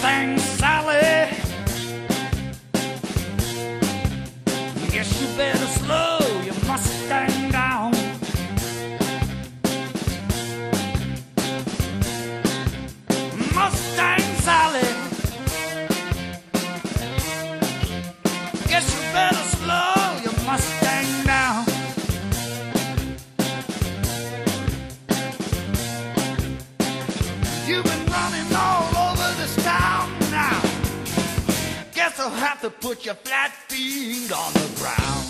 things. guess I'll have to put your flat feet on the ground.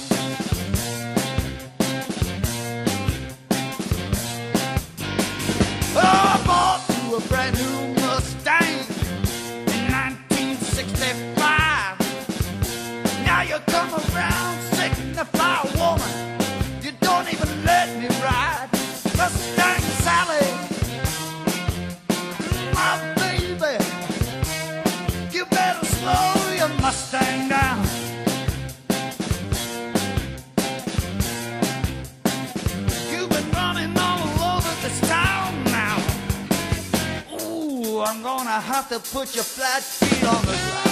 Oh, I bought you a brand new Mustang in 1965. Now you come around. this town now. Ooh, I'm gonna have to put your flat feet on the ground.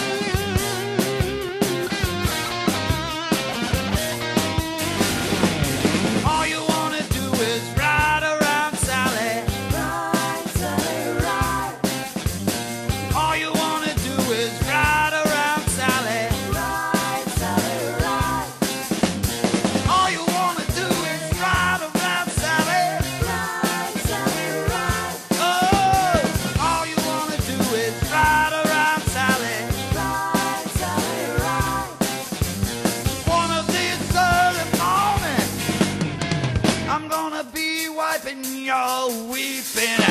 weeping.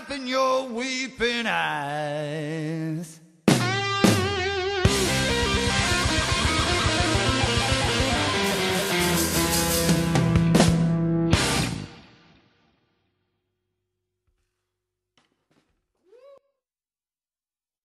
wiping your weeping eyes.